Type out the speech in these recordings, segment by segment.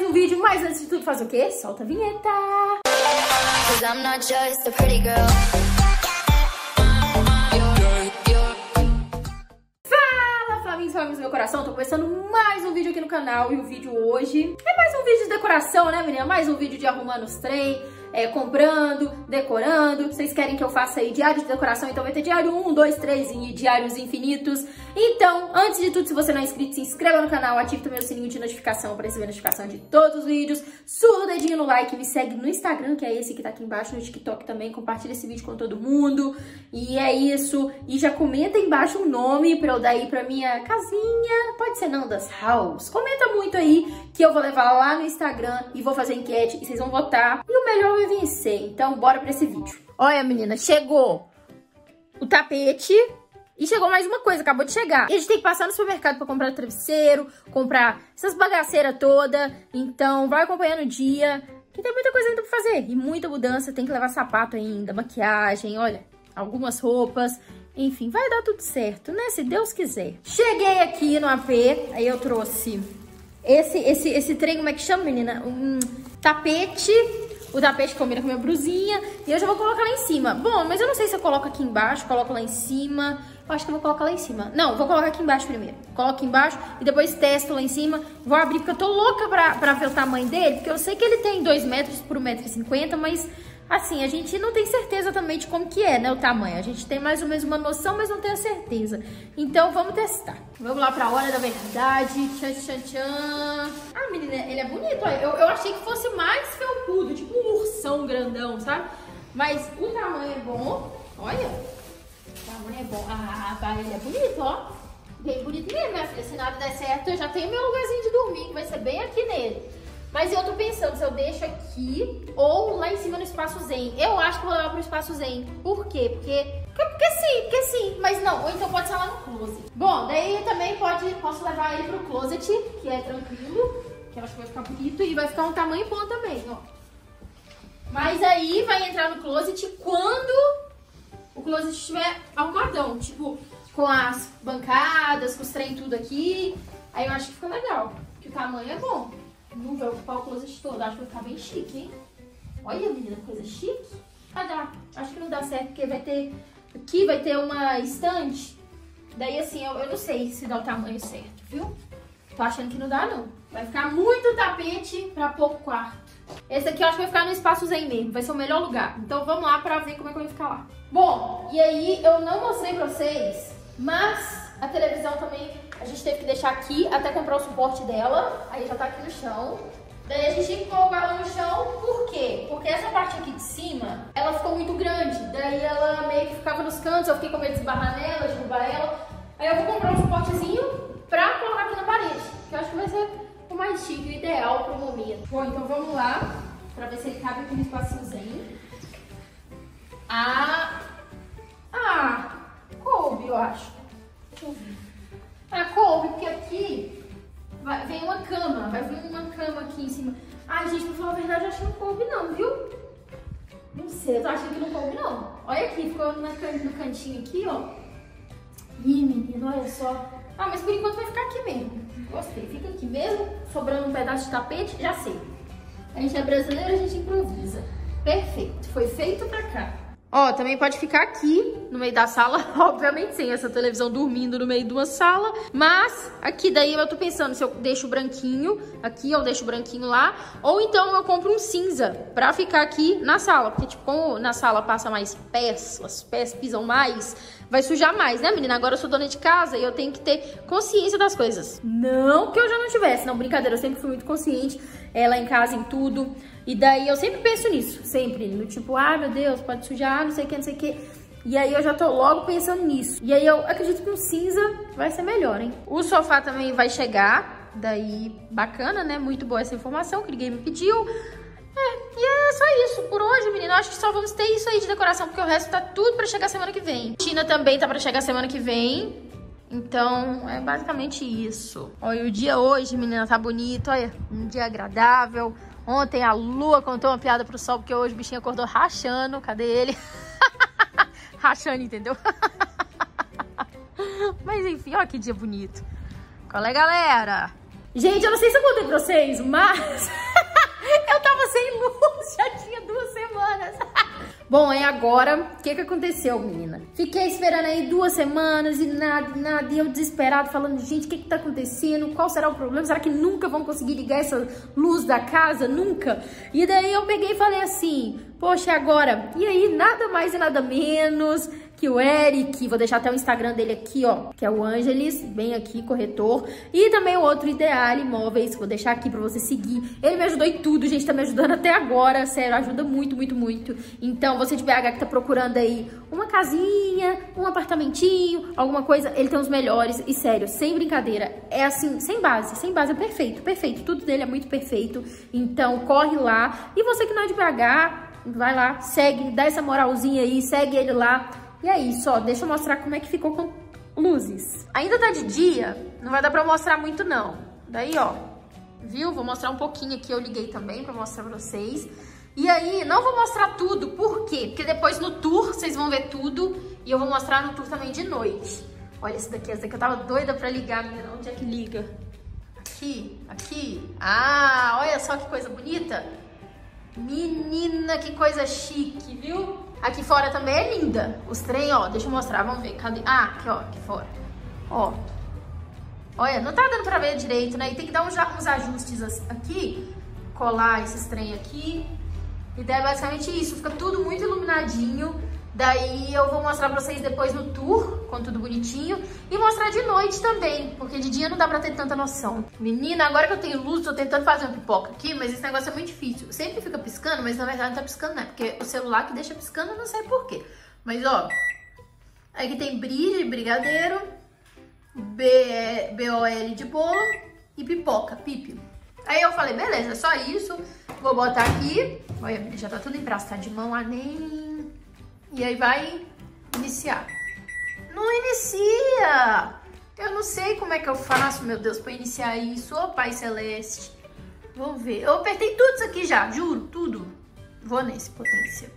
mais um vídeo, mas antes de tudo faz o quê? Solta a vinheta! Fala, Flaminhos, Flaminhos do meu coração, tô começando mais um vídeo aqui no canal e o vídeo hoje é mais um vídeo de decoração, né menina? Mais um vídeo de arrumando os trem, é, comprando, decorando. Vocês querem que eu faça aí diário de decoração, então vai ter diário 1, 2, 3 e diários infinitos. Então, antes de tudo, se você não é inscrito, se inscreva no canal, ative também o sininho de notificação para receber notificação de todos os vídeos. Dedinho no like, me segue no Instagram, que é esse que tá aqui embaixo, no TikTok também, compartilha esse vídeo com todo mundo. E é isso. E já comenta embaixo um nome pra eu dar aí pra minha casinha. Pode ser Nandas House. Comenta muito aí que eu vou levar lá no Instagram e vou fazer enquete e vocês vão votar. E o melhor vai vencer. Então, bora pra esse vídeo. Olha, menina, chegou o tapete e chegou mais uma coisa, acabou de chegar. E a gente tem que passar no supermercado pra comprar travesseiro, comprar essas bagaceiras toda. Então, vai acompanhando o dia, que tem muita coisa ainda pra fazer. E muita mudança, tem que levar sapato ainda, maquiagem, olha, algumas roupas. Enfim, vai dar tudo certo, né? Se Deus quiser. Cheguei aqui no AP, aí eu trouxe esse, esse, esse trem, como é que chama, menina? Um tapete o tapete combina com a minha brusinha. E eu já vou colocar lá em cima. Bom, mas eu não sei se eu coloco aqui embaixo, coloco lá em cima. Eu acho que eu vou colocar lá em cima. Não, vou colocar aqui embaixo primeiro. Coloco aqui embaixo e depois testo lá em cima. Vou abrir porque eu tô louca pra, pra ver o tamanho dele. Porque eu sei que ele tem 2 metros por 1,50m, mas... Assim, a gente não tem certeza também de como que é, né, o tamanho. A gente tem mais ou menos uma noção, mas não tem a certeza. Então, vamos testar. Vamos lá pra hora da verdade. Tchan, tchan, tchan. Ah, menina, ele é bonito. Eu, eu achei que fosse mais felpudo, tipo um ursão grandão, sabe? Mas o tamanho é bom. Olha. O tamanho é. Ah, tá, ele é bonito, ó. Bem bonito mesmo, minha filha. Se nada der certo, eu já tenho meu lugarzinho de dormir, que vai ser bem aqui nele. Mas eu tô pensando se eu deixo aqui ou lá em cima no espaço zen. Eu acho que vou levar pro espaço zen. Por quê? Porque, porque sim, porque sim. Mas não, ou então pode ser lá no closet. Bom, daí também pode, posso levar ele pro closet, que é tranquilo. Que eu acho que vai ficar bonito e vai ficar um tamanho bom também, ó. Mas aí vai entrar no closet quando o closet estiver arrumadão. Tipo, com as bancadas, com os trem tudo aqui. Aí eu acho que fica legal. Que o tamanho é bom. Não vai ocupar o closet todo. Acho que vai ficar bem chique, hein? Olha, menina, coisa chique. Ah, dá. Acho que não dá certo, porque vai ter... Aqui vai ter uma estante. Daí, assim, eu, eu não sei se dá o tamanho certo, viu? Tô achando que não dá, não. Vai ficar muito tapete pra pouco quarto. Esse aqui eu acho que vai ficar no espaço zen mesmo. Vai ser o melhor lugar. Então, vamos lá pra ver como é que vai ficar lá. Bom, e aí, eu não mostrei pra vocês, mas a televisão também a gente teve que deixar aqui até comprar o suporte dela. Aí já tá aqui no chão. Daí a gente colocar ela no chão, por quê? Porque essa parte aqui de cima, ela ficou muito grande. Daí ela meio que ficava nos cantos, eu fiquei com medo de esbarrar nela, de derrubar ela. Aí eu vou comprar um suportezinho pra colocar aqui na parede. Que eu acho que vai ser o mais chique, o ideal momento. Bom, então vamos lá, pra ver se ele cabe aqui espaçozinho. Ah, ah, coube, eu acho. Ah, coube, porque aqui vai, vem uma cama, vai vir uma cama aqui em cima. Ai, gente, pra falar a verdade, eu acho que não coube não, viu? Não sei, eu tô achando que não coube não. Olha aqui, ficou no cantinho aqui, ó. Ih, menino, olha só. Ah, mas por enquanto vai ficar aqui mesmo. Gostei, fica aqui mesmo, sobrando um pedaço de tapete, já sei. A gente é brasileiro, a gente improvisa. Perfeito, foi feito pra cá. Ó, também pode ficar aqui no meio da sala, obviamente sem essa televisão dormindo no meio de uma sala, mas aqui daí eu tô pensando se eu deixo branquinho aqui, eu deixo branquinho lá, ou então eu compro um cinza pra ficar aqui na sala, porque tipo, como na sala passa mais pés, os pés pisam mais, vai sujar mais, né, menina? Agora eu sou dona de casa e eu tenho que ter consciência das coisas. Não que eu já não tivesse, não, brincadeira, eu sempre fui muito consciente, é, lá em casa, em tudo. E daí eu sempre penso nisso, sempre. No tipo, ah, meu Deus, pode sujar, não sei o que, não sei o que. E aí eu já tô logo pensando nisso. E aí eu acredito que um cinza vai ser melhor, hein? O sofá também vai chegar, daí bacana, né? Muito boa essa informação que ninguém me pediu. É, e é só isso por hoje, menina. Acho que só vamos ter isso aí de decoração, porque o resto tá tudo pra chegar semana que vem. China também tá pra chegar semana que vem. Então, é basicamente isso. Olha, o dia hoje, menina, tá bonito. Olha, um dia agradável. Ontem a lua contou uma piada pro sol, porque hoje o bichinho acordou rachando. Cadê ele? rachando, entendeu? Mas enfim, olha que dia bonito. Qual é, galera? Gente, eu não sei se eu contei pra vocês, mas eu tava sem luz, já tinha duas semanas. Bom, aí agora, o que que aconteceu, menina? Fiquei esperando aí duas semanas e nada, nada, e eu desesperado, falando, gente, o que que tá acontecendo? Qual será o problema? Será que nunca vão conseguir ligar essa luz da casa? Nunca? E daí eu peguei e falei assim, poxa, agora? E aí, nada mais e nada menos que o Eric, vou deixar até o Instagram dele aqui, ó, que é o Angelis, bem aqui, corretor, e também o outro Ideal Imóveis, vou deixar aqui pra você seguir. Ele me ajudou em tudo, gente, tá me ajudando até agora, sério, ajuda muito, muito, muito. Então, você de BH que tá procurando aí uma casinha, um apartamentinho, alguma coisa, ele tem os melhores, e sério, sem brincadeira, é assim, sem base, sem base, é perfeito, perfeito, tudo dele é muito perfeito, então corre lá, e você que não é de BH, vai lá, segue, dá essa moralzinha aí, segue ele lá, e é isso, ó, deixa eu mostrar como é que ficou com luzes. Ainda tá de dia, não vai dar pra mostrar muito não. Daí, ó, viu? Vou mostrar um pouquinho aqui, eu liguei também pra mostrar pra vocês. E aí, não vou mostrar tudo, por quê? Porque depois no tour vocês vão ver tudo e eu vou mostrar no tour também de noite. Olha esse daqui, esse daqui eu tava doida pra ligar, menina, onde é que liga? Aqui, aqui. Ah, olha só que coisa bonita. Menina, que coisa chique, viu? Aqui fora também é linda. Os trem, ó, deixa eu mostrar, vamos ver. Cadê? Ah, aqui, ó, aqui fora. Ó. Olha, não tá dando pra ver direito, né? E tem que dar uns, uns ajustes aqui. Colar esses trem aqui. E daí é basicamente isso. Fica tudo muito iluminadinho. Daí eu vou mostrar pra vocês depois no tour, com tudo bonitinho. E mostrar de noite também, porque de dia não dá pra ter tanta noção. Menina, agora que eu tenho luz, tô tentando fazer uma pipoca aqui, mas esse negócio é muito difícil. Sempre fica piscando, mas na verdade não tá piscando não, porque o celular que deixa piscando, eu não sei porquê. Mas ó, aqui tem brilho de brigadeiro, B, BOL de bolo e pipoca, pipi. Aí eu falei, beleza, só isso. Vou botar aqui. Olha, já tá tudo em praça, tá de mão a nem e aí vai iniciar. Não inicia! Eu não sei como é que eu faço, meu Deus, pra iniciar isso. Ô, Pai Celeste. Vamos ver. Eu apertei tudo isso aqui já, juro, tudo. Vou nesse, potência.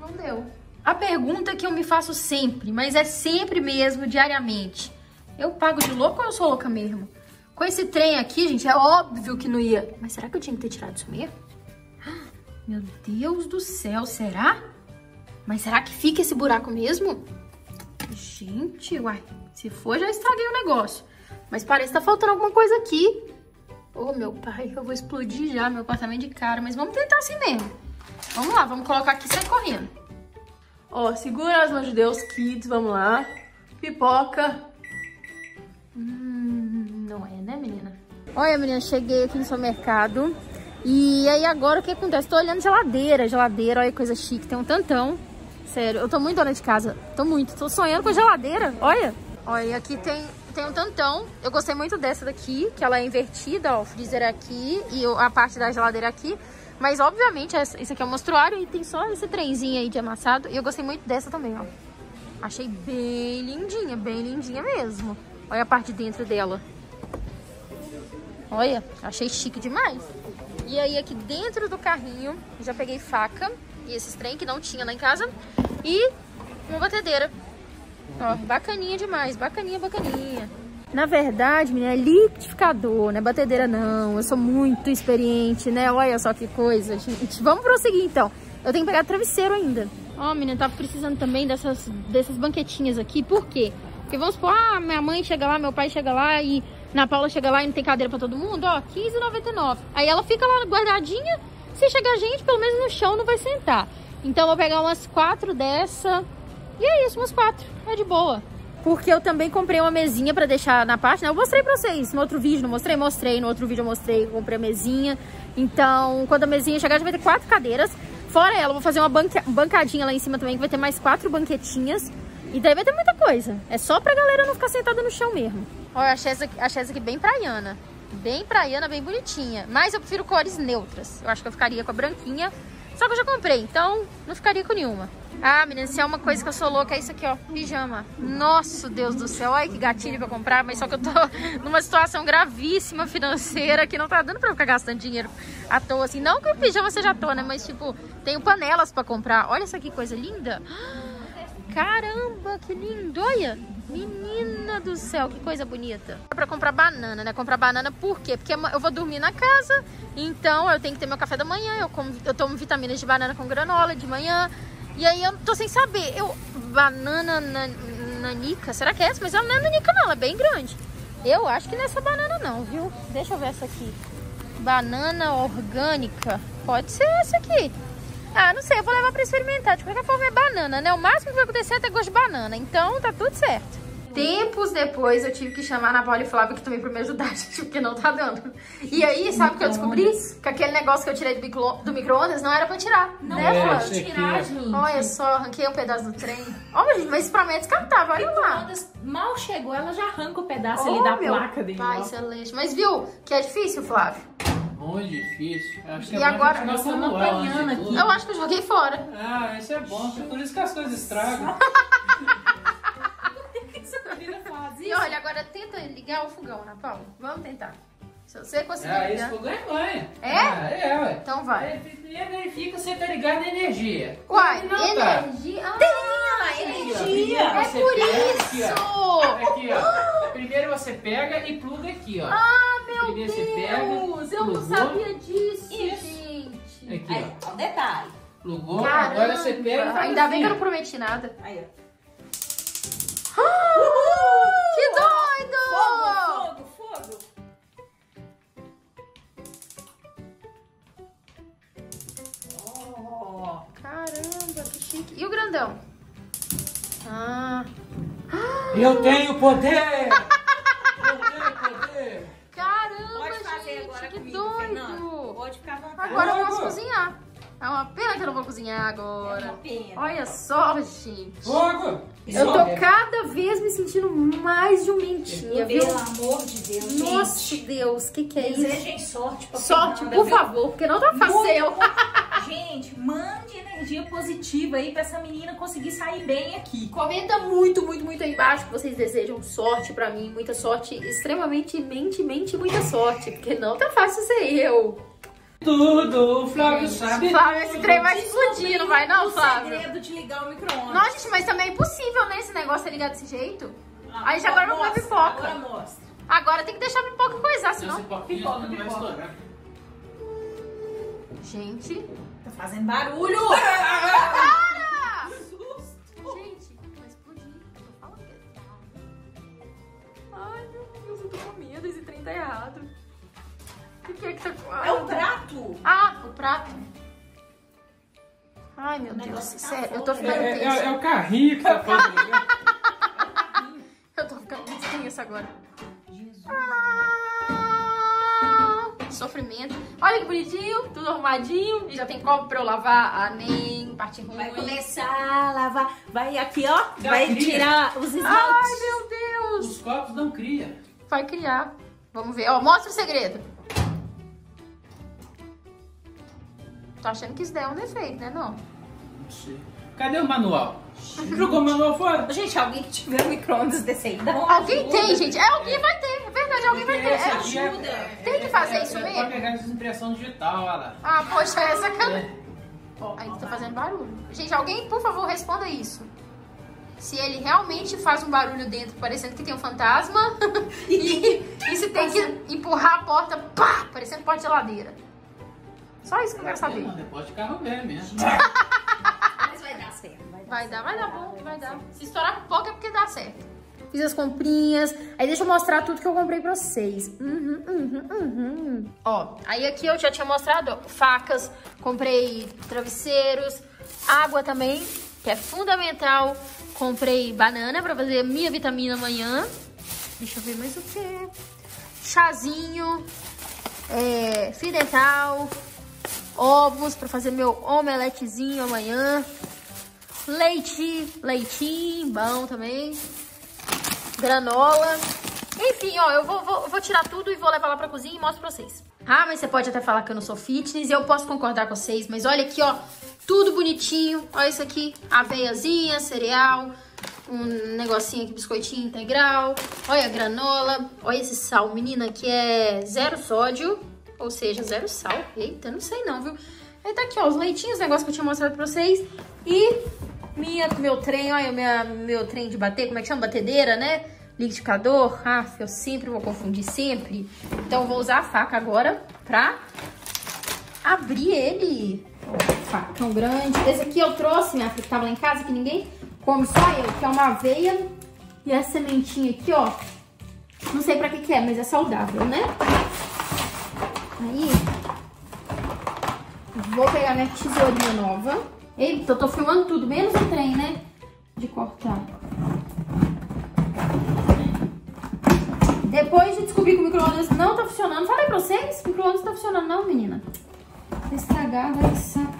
Não deu. A pergunta que eu me faço sempre, mas é sempre mesmo, diariamente. Eu pago de louco ou eu sou louca mesmo? Com esse trem aqui, gente, é óbvio que não ia. Mas será que eu tinha que ter tirado isso mesmo? Meu Deus do céu, será? Mas será que fica esse buraco mesmo? Gente, uai, se for já estraguei o negócio. Mas parece que tá faltando alguma coisa aqui. Ô, oh, meu pai, eu vou explodir já meu apartamento de cara. Mas vamos tentar assim mesmo. Vamos lá, vamos colocar aqui e sair correndo. Ó, segura as mãos de Deus, kids, vamos lá. Pipoca. Hum, não é, né, menina? Olha, menina, cheguei aqui no seu mercado. E aí agora o que acontece? Tô olhando geladeira, geladeira, olha que coisa chique, tem um tantão. Sério, eu tô muito dona de casa, tô muito, tô sonhando com geladeira, olha. Olha, aqui tem, tem um tantão, eu gostei muito dessa daqui, que ela é invertida, ó, o freezer aqui e a parte da geladeira aqui. Mas obviamente esse aqui é o mostruário e tem só esse trenzinho aí de amassado. E eu gostei muito dessa também, ó. Achei bem lindinha, bem lindinha mesmo. Olha a parte de dentro dela. Olha, achei chique demais. E aí aqui dentro do carrinho, já peguei faca e esses trem que não tinha lá em casa. E uma batedeira. Ó, bacaninha demais, bacaninha, bacaninha. Na verdade, menina, é liquidificador, não é batedeira não. Eu sou muito experiente, né? Olha só que coisa, gente. Vamos prosseguir então. Eu tenho que pegar travesseiro ainda. Ó, menina, tava precisando também dessas, dessas banquetinhas aqui. Por quê? Porque vamos supor, ah, minha mãe chega lá, meu pai chega lá e na Paula chega lá e não tem cadeira pra todo mundo, ó, R$15,99. Aí ela fica lá guardadinha, se chegar gente, pelo menos no chão não vai sentar. Então eu vou pegar umas quatro dessa. E é isso, umas quatro. É de boa. Porque eu também comprei uma mesinha pra deixar na parte, né? Eu mostrei pra vocês no outro vídeo, não mostrei? Mostrei. No outro vídeo eu mostrei, comprei a mesinha. Então, quando a mesinha chegar, já vai ter quatro cadeiras. Fora ela, eu vou fazer uma banca, bancadinha lá em cima também, que vai ter mais quatro banquetinhas. E vai ter muita coisa. É só pra galera não ficar sentada no chão mesmo. Olha, achei essa, achei essa aqui bem praiana. Bem praiana, bem bonitinha. Mas eu prefiro cores neutras. Eu acho que eu ficaria com a branquinha. Só que eu já comprei, então não ficaria com nenhuma. Ah, menina, se é uma coisa que eu sou louca, é isso aqui, ó, pijama. Nossa, Deus do céu, olha que gatilho pra comprar, mas só que eu tô numa situação gravíssima financeira que não tá dando pra ficar gastando dinheiro à toa, assim. Não que o pijama seja à toa, né, mas tipo, tenho panelas pra comprar. Olha essa aqui, coisa linda. Caramba, que lindo, olha. Menina do céu, que coisa bonita. É pra comprar banana, né? Comprar banana por quê? Porque eu vou dormir na casa, então eu tenho que ter meu café da manhã. Eu, como, eu tomo vitaminas de banana com granola de manhã. E aí eu tô sem saber. Eu, banana nanica, será que é essa? Mas ela não é nanica não, ela é bem grande. Eu acho que não é essa banana não, viu? Deixa eu ver essa aqui. Banana orgânica. Pode ser essa aqui. Ah, não sei, eu vou levar pra experimentar. De qualquer forma é banana, né? O máximo que vai acontecer é ter gosto de banana. Então tá tudo certo. Tempos depois eu tive que chamar a Paula e Flávia aqui também pra me ajudar, gente, porque não tá dando. E aí, sabe o que eu descobri? Que aquele negócio que eu tirei do micro-ondas não era pra tirar, não né, é, Flávia? tirar, gente. Olha só, arranquei um pedaço do trem. Olha, gente, mas isso pra mim é descartável, olha lá. Mal chegou, ela já arranca o pedaço oh, ali da placa dele. Pai, excelente. Mas viu que é difícil, Flávio? Muito difícil. Acho que e é agora, nós estamos apanhando aqui. Eu acho que eu joguei fora. Ah, isso é bom. É por isso que as coisas estragam. E olha, agora tenta ligar o fogão, Paula. Vamos tentar. Se você conseguir ah, ligar. esse fogão é mãe. É? Ah, é, ué. Então vai. Verifica se tá ligado na energia. Uai, não, tá. energia. Ah, Tem energia. É por pega isso. Aqui, ó. aqui, ó. Primeiro você pega e pluga aqui, ó. Ah, meu Primeiro Deus. você pega, eu não sabia disso, Isso. gente. Aqui, Aí, ó. ó, detalhe. Plugou, Caramba. agora você pega e faz Ainda bem que eu assim. não prometi nada. Aí, ó. Que doido! Fogo, fogo, fogo. Oh. Caramba, que chique. E o grandão? Ah. Eu tenho poder! Eu tenho poder! Caramba, Pode fazer gente, agora que comigo, doido. Fernando. Pode ficar à vontade. Agora eu posso cozinhar. É uma pena que eu não vou cozinhar É agora. uma pena. Olha só, gente. Fogo! Eu tô cada vez me sentindo mais jumentinha, viu? Pelo amor de Deus, Nossa, gente. Deus, que que é isso? Desejem sorte pra Sorte, Fernanda, por viu? favor, porque não tá fácil. eu. Gente, mande energia positiva aí pra essa menina conseguir sair bem aqui. Comenta muito, muito, muito aí embaixo que vocês desejam sorte pra mim, muita sorte, extremamente, mente, mente, muita sorte, porque não tá fácil ser eu. Tudo, o Flávio sabe. Flávio, esse trem vai explodir, não vai não, o Flávio? segredo de ligar o micro-ondas. Não, gente, mas também é impossível, né, esse negócio ser ligado desse jeito. Ah, Aí já agora não mostra, come pipoca. Agora mostra. Agora tem que deixar a pipoca coisar, Se senão... Pipoca, não vai pipoca. estourar. Gente... Tá fazendo barulho. sério, eu tô É, ficando é- tensa. é o carrinho que tá fazendo. né? Eu tô ficando muito tensa agora. Jesus. Ah, sofrimento. Olha que bonitinho, tudo arrumadinho. E já tem copo pra eu lavar. Amém. Parte ruim. Vai começar a lavar. Vai aqui, ó. Já vai cria. tirar os Ai, esmaltes. meu Deus. Os copos não cria. Vai criar. Vamos ver. Ó, mostra o segredo. Tô achando que isso daí é um defeito, né? Não. Não sei. Cadê o manual? Jogou o manual fora? Gente, alguém que tiver um micro-ondas desse aí, dá uma Alguém ajuda. tem, gente. É, alguém vai ter. É verdade, alguém vai ter. É, aqui é- ajuda. Tem que fazer é- isso é mesmo? Pra pegar essa impressão digital, olha lá. Ah, poxa, é sacanagem. É. Ainda tá fazendo barulho. Gente, alguém, por favor, responda isso. Se ele realmente faz um barulho dentro, parecendo que tem um fantasma, e, e se tem que empurrar a porta, pá, parecendo porta de geladeira. Só isso que eu quero saber. Não, depois de carro velho mesmo. Vai dar, Vai dar, bom, vai dar. Se estourar pipoca é porque dá certo. Fiz as comprinhas. Aí deixa eu mostrar tudo que eu comprei pra vocês. Uhum, uhum, uhum. Ó, aí aqui eu já tinha mostrado, ó, facas. Comprei travesseiros. Água também, que é fundamental. Comprei banana pra fazer minha vitamina amanhã. Deixa eu ver mais o que. Chazinho. É, fio dental. Ovos pra fazer meu omeletezinho amanhã. Leite, leitinho, bom também. Granola. Enfim, ó, eu vou, vou, vou tirar tudo e vou levar lá pra cozinha e mostro pra vocês. Ah, mas você pode até falar que eu não sou fitness, eu posso concordar com vocês, mas olha aqui, ó, tudo bonitinho. Olha isso aqui, aveiazinha, cereal, um negocinho aqui, biscoitinho integral. Olha a granola, olha esse sal, menina, que é zero sódio, ou seja, zero sal. Eita, não sei não, viu? Aí tá aqui, ó, os leitinhos, o negócio que eu tinha mostrado pra vocês. E minha, meu trem, olha, minha, meu trem de bater, como é que chama? Batedeira, né? Liquidificador. Ah, eu sempre vou confundir, sempre. Então, vou usar a faca agora pra abrir ele. Facão grande. Esse aqui eu trouxe, minha filha, que tava lá em casa, que ninguém come, só eu, que é uma aveia. E essa sementinha aqui, ó. Não sei pra que que é, mas é saudável, né? Aí, vou pegar minha tesourinha nova. Eita, eu tô filmando tudo, menos o trem, né? De cortar. Depois de descobrir que o micro-ondas não tá funcionando, falei pra vocês, o micro-ondas tá funcionando não, menina. Estragar, vai saco.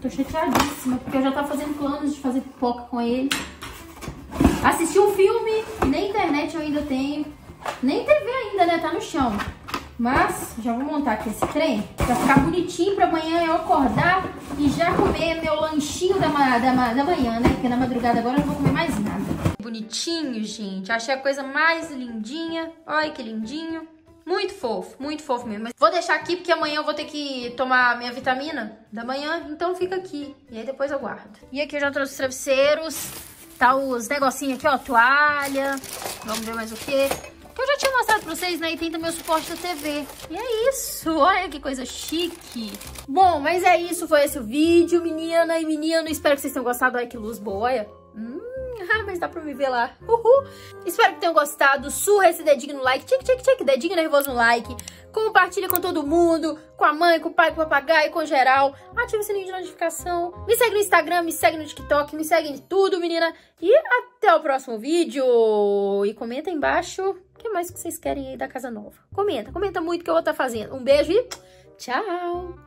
Tô chateadíssima, porque eu já tava fazendo planos de fazer pipoca com ele. Assisti um filme, nem internet eu ainda tenho. Nem TV ainda, né? Tá no chão. Mas já vou montar aqui esse trem pra ficar bonitinho pra amanhã eu acordar e já comer meu lanchinho da, da, da manhã, né? Porque na madrugada agora eu não vou comer mais nada. Bonitinho, gente. Achei a coisa mais lindinha. Olha que lindinho. Muito fofo, muito fofo mesmo. Mas vou deixar aqui porque amanhã eu vou ter que tomar minha vitamina da manhã, então fica aqui. E aí depois eu guardo. E aqui eu já trouxe os travesseiros, tá os negocinhos aqui, ó, toalha. Vamos ver mais o que. Eu já tinha mostrado pra vocês, né? E tem também o suporte da TV. E é isso, olha que coisa chique. Bom, mas é isso, foi esse o vídeo, menina e menino. Espero que vocês tenham gostado. Olha que luz olha. Hum, ah, mas dá pra me ver lá. Uhul. Espero que tenham gostado. Surra esse dedinho no like. Tic, tic, tic. Dedinho nervoso no like. Compartilha com todo mundo. Com a mãe, com o pai, com o papagaio, com geral. Ativa o sininho de notificação. Me segue no Instagram, me segue no TikTok. Me segue em tudo, menina. E até o próximo vídeo. E comenta aí embaixo que mais que vocês querem aí da casa nova. Comenta, comenta muito que eu vou estar fazendo. Um beijo e tchau!